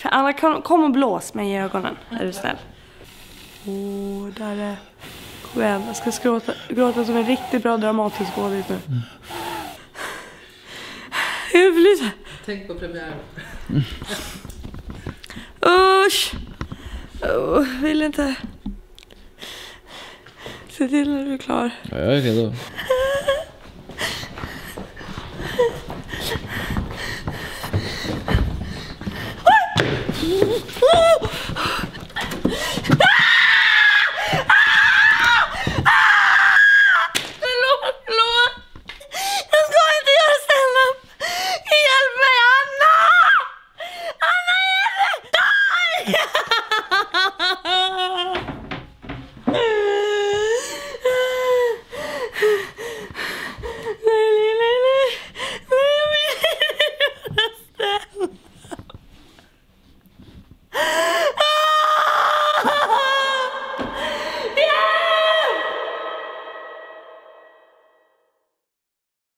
Anna, kom, kom och blås mig i ögonen. Är du snäll? Åh, där är... Kom igen, jag ska gråta, gråta som en riktigt bra dramatisk skådis nu. Jag vill inte... Tänk på premiären. Usch! Oh, vill inte... Se till när du är klar. Ja, jag är redo. Förlåt, förlåt!